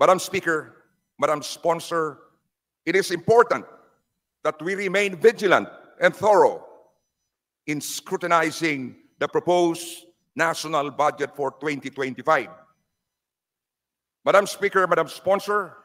Madam Speaker, Madam Sponsor, it is important that we remain vigilant and thorough in scrutinizing the proposed national budget for 2025. Madam Speaker, Madam Sponsor,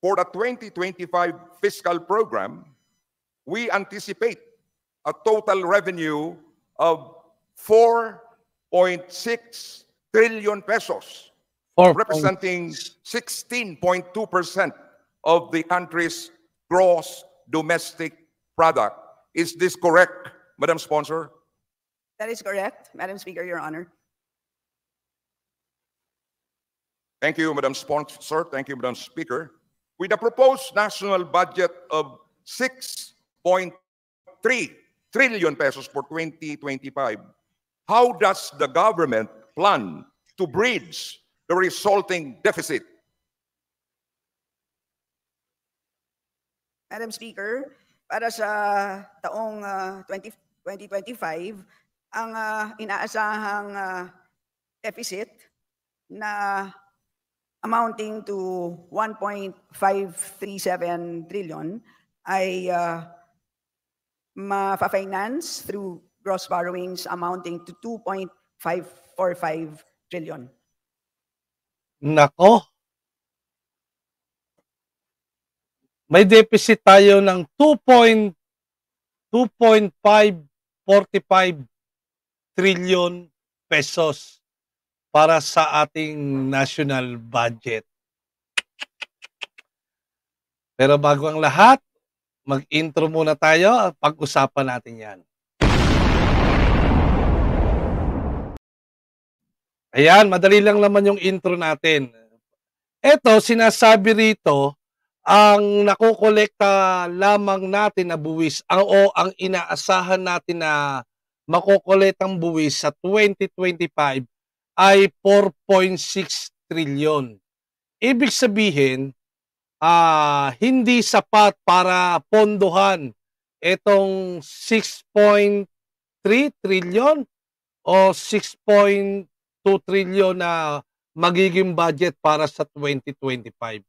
for the 2025 fiscal program, we anticipate a total revenue of 4.6 trillion pesos, Four representing 16.2% of the country's gross domestic product. Is this correct, Madam Sponsor? That is correct, Madam Speaker, Your Honor. Thank you, Madam Sponsor. Thank you, Madam Speaker. With a proposed national budget of 6.3 trillion pesos for 2025, how does the government plan to bridge the resulting deficit? Madam Speaker, para sa taong ah, 20 2025, ang ah, inaasahang ah, deficit na amounting to 1.537 trillion ay uh, ma-finance through gross borrowings amounting to 2.545 trillion. Nako. May deficit tayo ng 2.2.545 trillion pesos para sa ating national budget. Pero bago ang lahat, mag-intro muna tayo at pag-usapan natin yan. Ayan, madali lang naman yung intro natin. Ito, sinasabi rito, ang nakokolekta lamang natin na buwis ang, o ang inaasahan natin na makokoletang buwis sa 2025 ay 4.6 trilyon. Ibig sabihin, ah hindi sapat para pondohan itong 6.3 trilyon o 6.2 trilyon na magiging budget para sa 2025.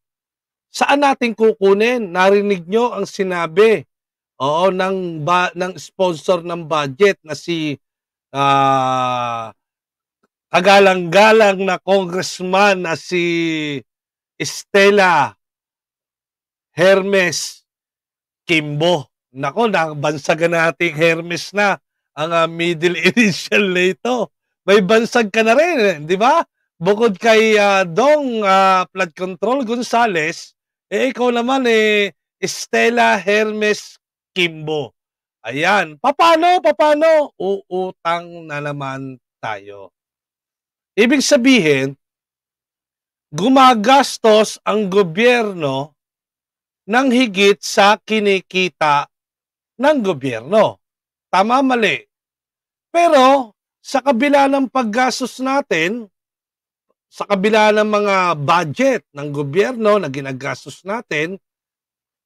Saan natin kukunin? Narinig nyo ang sinabi oo ng ba, ng sponsor ng budget na si ah kagalang-galang na congressman na si Estela Hermes Kimbo. Nako, nabansagan nating Hermes na ang uh, middle initial nito. May bansag ka na rin, eh, di ba? Bukod kay uh, Dong uh, Flood Control Gonzales, eh ikaw naman eh Estela Hermes Kimbo. Ayan, papano, papano? Uutang na naman tayo. Ibig sabihin, gumagastos ang gobyerno ng higit sa kinikita ng gobyerno. Tama, mali. Pero sa kabila ng paggastos natin, sa kabila ng mga budget ng gobyerno na ginagastos natin,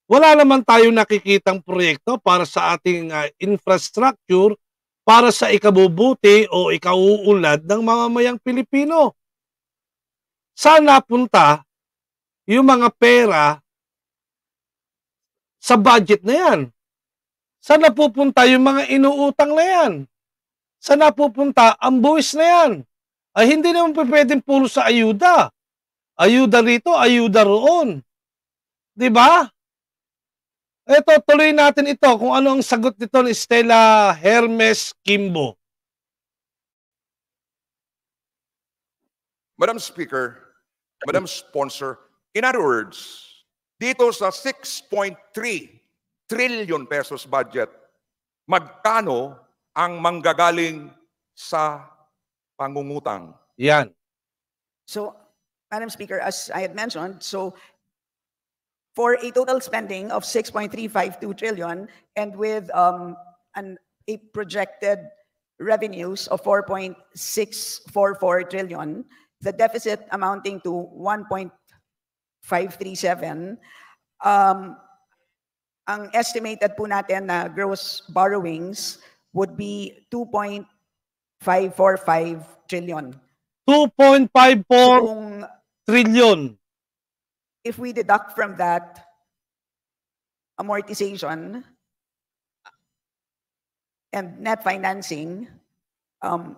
wala naman tayo nakikitang proyekto para sa ating uh, infrastructure para sa ikabubuti o ikauunlad ng mamamayang Pilipino. Saan napunta yung mga pera sa budget na yan? Saan napupunta yung mga inuutang na yan? Saan napupunta ang buwis na yan? Ay hindi naman pwedeng puro sa ayuda. Ayuda rito, ayuda roon. 'Di ba? Ito, tuloy natin ito kung ano ang sagot nito ni Stella Hermes Kimbo. Madam Speaker, Madam Sponsor, in other words, dito sa 6.3 trillion pesos budget, magkano ang manggagaling sa pangungutang? Yan. So, Madam Speaker, as I had mentioned, so for a total spending of 6.352 trillion and with um, an, a projected revenues of 4.644 trillion, the deficit amounting to 1.537, um, ang estimated po natin na gross borrowings would be 2.545 trillion. 2.54 So kung trillion. If we deduct from that amortization and net financing, um,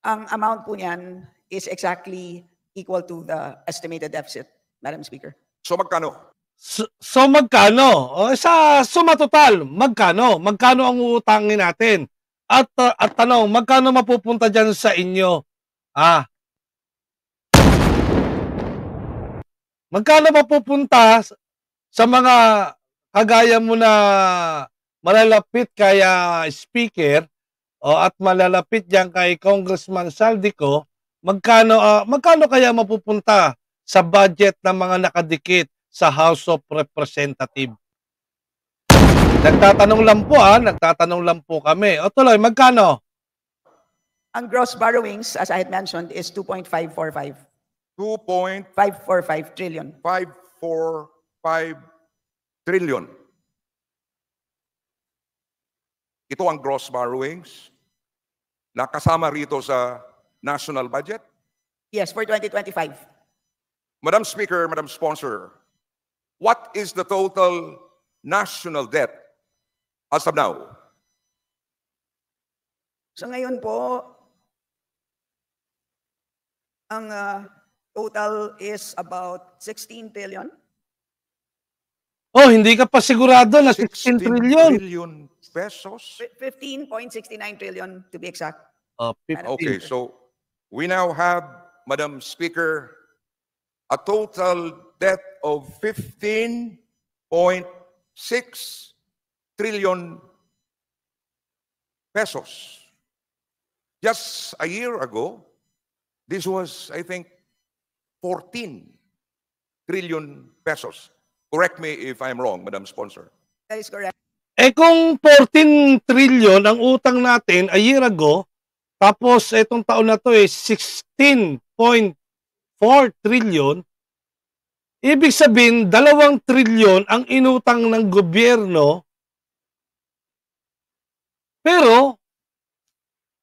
ang amount po niyan is exactly equal to the estimated deficit, Madam Speaker. So magkano? So, so magkano? O, sa suma total, magkano? Magkano ang uutangin natin? At, uh, at tanong, magkano mapupunta dyan sa inyo? Ah. Magkano mapupunta sa mga kagaya mo na malalapit kaya speaker o at malalapit diyan kay Congressman Saldico, magkano ah, magkano kaya mapupunta sa budget ng mga nakadikit sa House of Representative? Nagtatanong lang po ah, nagtatanong lang po kami. O tuloy, magkano? Ang gross borrowings, as I had mentioned, is 2.545 2.545 545 trillion. trillion. Ito ang gross borrowings na kasama rito sa national budget. Yes, for 2025. Madam Speaker, Madam Sponsor, what is the total national debt as of now? So ngayon po, ang ah, total is about 16 trillion. Oh, hindi ka pa sigurado na 16 trillion. trillion pesos. Fi- 15.69 trillion to be exact. 15. Okay, so we now have, Madam Speaker, a total debt of 15.6 trillion pesos. Just a year ago, this was, I think, 14 trillion pesos. Correct me if I'm wrong, Madam Sponsor. That is correct. Eh kung 14 trillion ang utang natin a year ago, tapos etong taon na to eh 16.4 trillion, ibig sabihin dalawang trillion ang inutang ng gobyerno. Pero,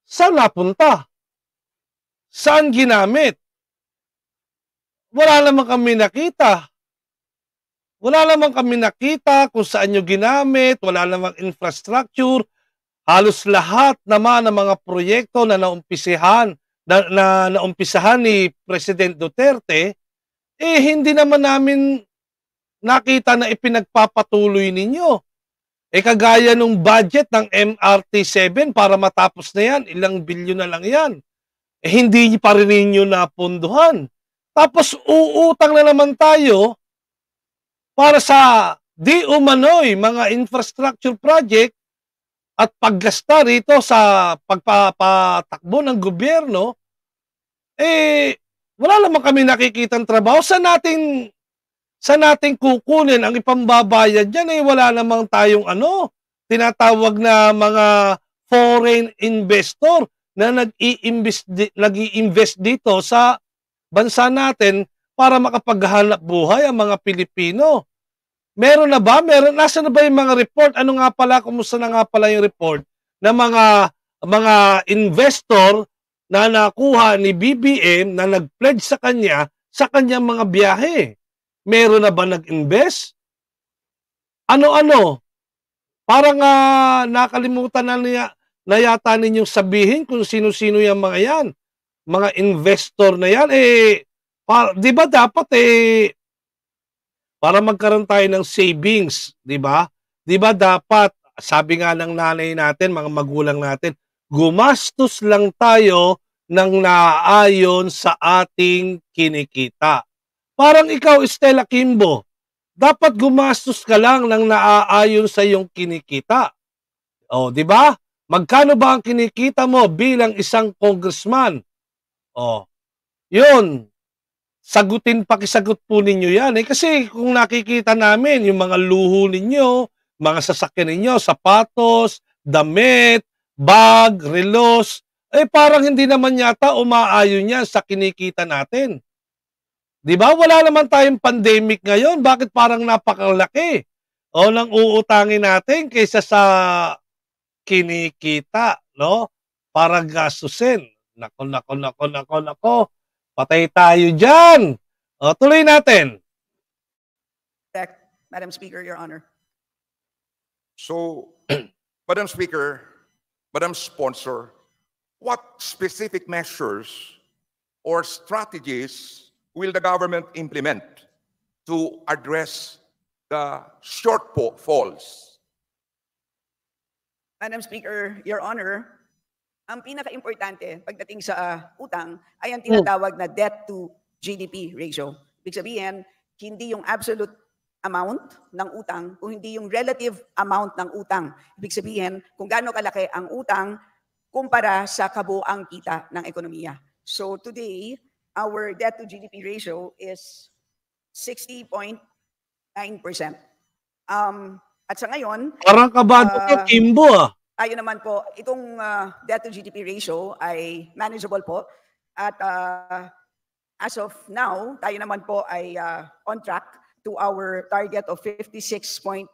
saan napunta? Saan ginamit? Wala naman kami nakita. Wala naman kami nakita kung saan nyo ginamit, wala namang infrastructure. Halos lahat naman ng mga proyekto na naumpisahan na, na naumpisahan ni President Duterte, eh hindi naman namin nakita na ipinagpapatuloy ninyo. Eh kagaya nung budget ng MRT7 para matapos na yan, ilang bilyon na lang yan. Eh hindi pa rin ninyo napunduhan. Tapos uutang na naman tayo para sa di umano'y mga infrastructure project at paggasta rito sa pagpapatakbo ng gobyerno, eh, wala naman kami nakikitang trabaho. Sa nating, sa nating kukunin ang ipambabayad dyan, eh, wala namang tayong ano, tinatawag na mga foreign investor na nag-i-invest, di- nag-i-invest dito sa bansa natin para makapaghanap buhay ang mga Pilipino. Meron na ba? Meron nasa na ba yung mga report? Ano nga pala kumusta na nga pala yung report ng mga mga investor na nakuha ni BBM na nag-pledge sa kanya sa kanyang mga biyahe? Meron na ba nag-invest? Ano-ano? Parang uh, nakalimutan na niya na yata ninyong sabihin kung sino-sino yung mga yan. Mga investor na yan. Eh, di ba dapat eh, para magkaroon tayo ng savings, di ba? Di ba dapat, sabi nga ng nanay natin, mga magulang natin, gumastos lang tayo ng naayon sa ating kinikita. Parang ikaw, Stella Kimbo, dapat gumastos ka lang ng naaayon sa iyong kinikita. O, di ba? Magkano ba ang kinikita mo bilang isang congressman? O, yun, sagutin pakisagot po ninyo yan. Eh, kasi kung nakikita namin yung mga luho ninyo, mga sasakyan ninyo, sapatos, damit, bag, relos, eh parang hindi naman yata umaayon yan sa kinikita natin. Di ba? Wala naman tayong pandemic ngayon. Bakit parang napakalaki? O nang uutangin natin kaysa sa kinikita, no? Para gastusin. Nako, nako, nako, nako, nako. Patay tayo dyan. O, tuloy natin. Correct, Madam Speaker, Your Honor. So, Madam Speaker, Madam Sponsor, what specific measures or strategies will the government implement to address the shortfalls? Madam Speaker, Your Honor, ang pinaka-importante pagdating sa ah, utang ay ang tinatawag na debt to GDP ratio. Ibig sabihin, hindi yung absolute amount ng utang, kung hindi yung relative amount ng utang. Ibig sabihin, kung gaano kalaki ang utang kumpara sa kabuang kita ng ekonomiya. So today, our debt to GDP ratio is 60.9%. Um, at sa ngayon, Parang kabado to, Ah. Kimbo ah. tayo naman po, itong uh, debt to GDP ratio ay manageable po. At uh, as of now, tayo naman po ay uh, on track to our target of 56.3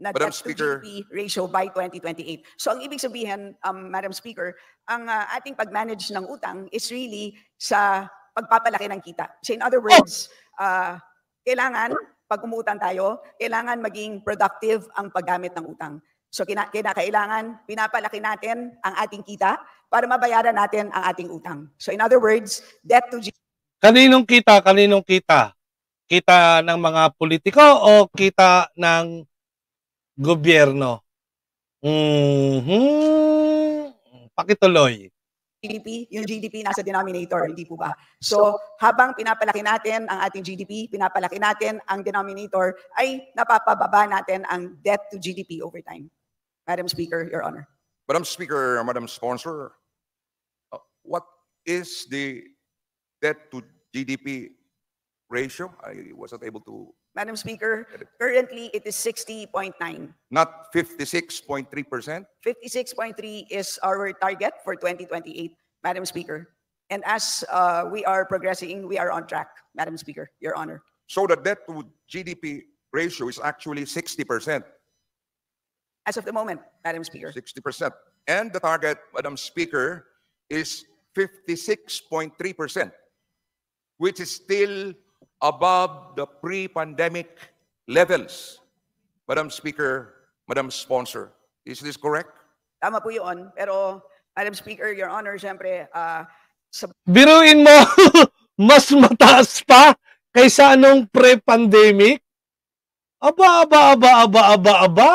na Madam debt Speaker. to GDP ratio by 2028. So ang ibig sabihin, um, Madam Speaker, ang uh, ating pag-manage ng utang is really sa pagpapalaki ng kita. So in other words, uh, kailangan pag umutang tayo, kailangan maging productive ang paggamit ng utang. So kina, kinakailangan, pinapalaki natin ang ating kita para mabayaran natin ang ating utang. So in other words, debt to GDP Kaninong kita? Kaninong kita? Kita ng mga politiko o kita ng gobyerno? Mhm. Pakituloy. GDP, yung GDP nasa denominator, hindi po ba? So, habang pinapalaki natin ang ating GDP, pinapalaki natin ang denominator, ay napapababa natin ang debt to GDP over time. Madam Speaker, Your Honor. Madam Speaker, Madam Sponsor, uh, what is the debt to GDP ratio? I wasn't able to, Madam Speaker, currently it is 60.9. not 56.3%? 56.3 is our target for 2028, Madam Speaker. And as uh, we are progressing, we are on track, Madam Speaker, Your Honor. So the debt to GDP ratio is actually 60%. As of the moment, Madam Speaker. 60%. And the target, Madam Speaker, is 56.3%, which is still above the pre-pandemic levels. Madam Speaker, Madam Sponsor, is this correct? Tama po yun. Pero, Madam Speaker, Your Honor, siyempre, ah, sa Biruin mo, mas mataas pa kaysa anong pre-pandemic? Aba, aba, aba, aba, aba, aba.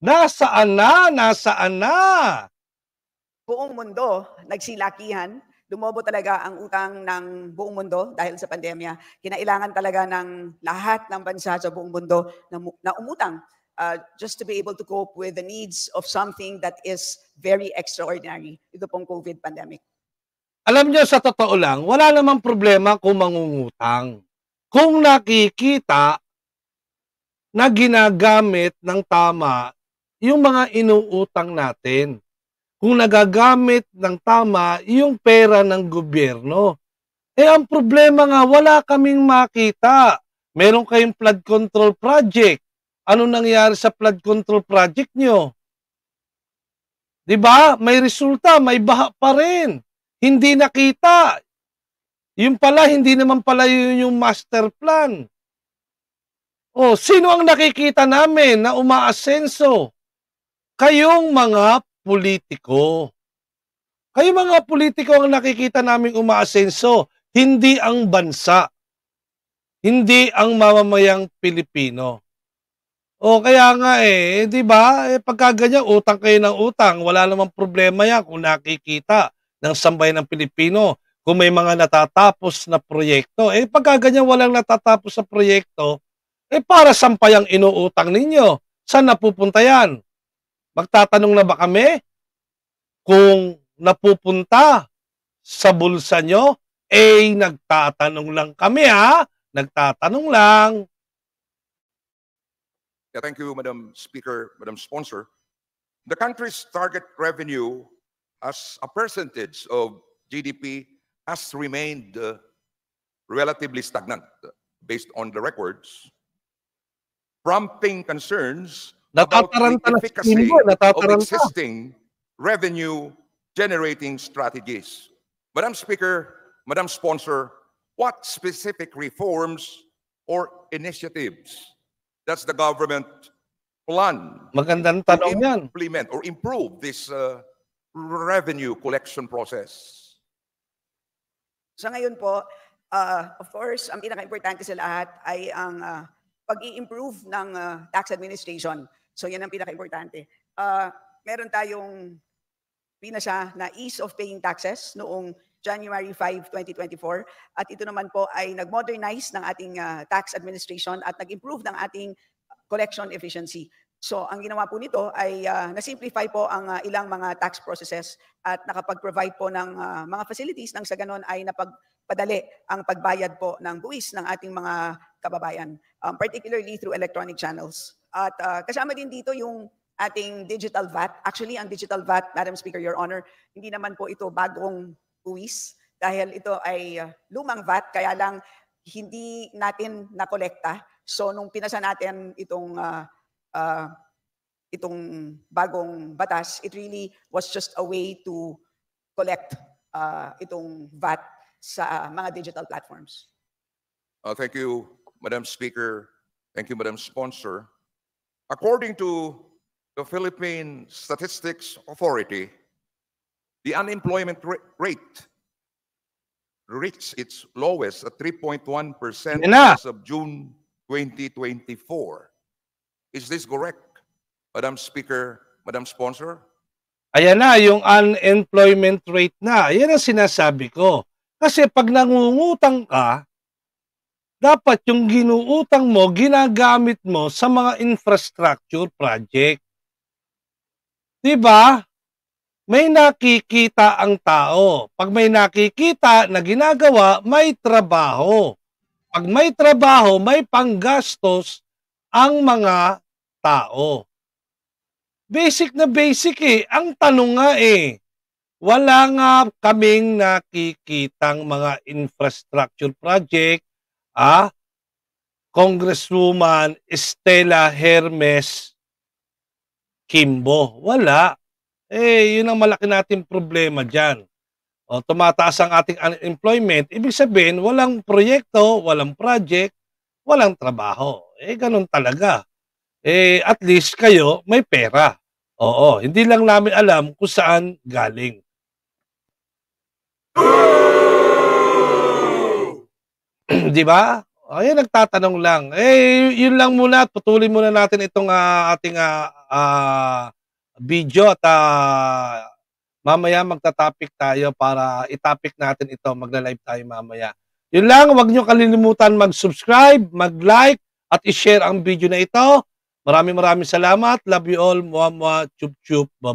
Nasaan na? Nasaan na? buong mundo, nagsilakihan, lumobo talaga ang utang ng buong mundo dahil sa pandemya. Kinailangan talaga ng lahat ng bansa sa buong mundo na, na umutang uh, just to be able to cope with the needs of something that is very extraordinary, ito pong COVID pandemic. Alam nyo, sa totoo lang, wala namang problema kung mangungutang. Kung nakikita na ginagamit ng tama yung mga inuutang natin. Kung nagagamit ng tama yung pera ng gobyerno. Eh ang problema nga, wala kaming makita. Meron kayong flood control project. Ano nangyari sa flood control project nyo? 'Di ba? May resulta, may baha pa rin hindi nakita. Yung pala, hindi naman pala yun yung master plan. O, sino ang nakikita namin na umaasenso? Kayong mga politiko. Kayong mga politiko ang nakikita namin umaasenso, hindi ang bansa. Hindi ang mamamayang Pilipino. O kaya nga eh, 'di ba? Eh, pagka ganyan, utang kayo ng utang, wala namang problema yan kung nakikita ng sambayan ng Pilipino kung may mga natatapos na proyekto. Eh pagka ganyan walang natatapos na proyekto, eh para sampayang inuutang ninyo. Saan napupunta yan? Magtatanong na ba kami kung napupunta sa bulsa nyo? Eh nagtatanong lang kami ha. Nagtatanong lang. Yeah, thank you, Madam Speaker, Madam Sponsor. The country's target revenue as a percentage of GDP has remained uh, relatively stagnant uh, based on the records, prompting concerns Natataranta na si efficacy Kimbo, of natataranta. existing revenue generating strategies. Madam Speaker, Madam Sponsor, what specific reforms or initiatives does the government plan Magandang to tanong yan. implement or improve this uh, revenue collection process? Sa ngayon po, ah, of course, ang pinaka-importante sa lahat ay ang ah, pag-i-improve ng ah, tax administration. So yan ang pinaka-importante. Ah, meron tayong pinasa na ease of paying taxes noong January 5, 2024. At ito naman po ay nag-modernize ng ating ah, tax administration at nag-improve ng ating collection efficiency. So ang ginawa po nito ay ah, na-simplify po ang ah, ilang mga tax processes at nakapag-provide po ng ah, mga facilities nang sa ganon ay napagpadali ang pagbayad po ng buwis ng ating mga kababayan, um, particularly through electronic channels. At ah, kasama din dito yung ating digital VAT. Actually, ang digital VAT, Madam Speaker, Your Honor, hindi naman po ito bagong buwis dahil ito ay ah, lumang VAT, kaya lang hindi natin nakolekta. So nung pinasa natin itong ah, ah, itong bagong batas, it really was just a way to collect ah, itong VAT sa ah, mga digital platforms. Uh, thank you, Madam Speaker. Thank you, Madam Sponsor. According to the Philippine Statistics Authority, the unemployment ra- rate reached its lowest at 3.1% Yan na. as of June 2024. Is this correct, Madam Speaker, Madam Sponsor? Ayan na, yung unemployment rate na. Yan ang sinasabi ko. Kasi pag nangungutang ka, dapat yung ginuutang mo, ginagamit mo sa mga infrastructure project. Di ba? May nakikita ang tao. Pag may nakikita na ginagawa, may trabaho. Pag may trabaho, may panggastos ang mga tao. Basic na basic eh. Ang tanong nga eh, wala nga kaming nakikitang mga infrastructure project, ah, Congresswoman Estela Hermes Kimbo. Wala. Eh, yun ang malaki nating problema dyan. O, tumataas ang ating unemployment. Ibig sabihin, walang proyekto, walang project, walang trabaho. Eh, ganun talaga. Eh, at least kayo may pera. Oo, hindi lang namin alam kung saan galing. Di ba? Ayun, nagtatanong lang. Eh, yun lang muna. at Putulin muna natin itong ah, ating ah, ah, video at ah, mamaya magta-topic tayo para i-topic natin ito. Magla-live tayo mamaya. Yun lang, huwag nyo kalilimutan mag-subscribe, mag-like, at i-share ang video na ito. Maraming maraming salamat. Love you all. Mua mua chup chup. Babu.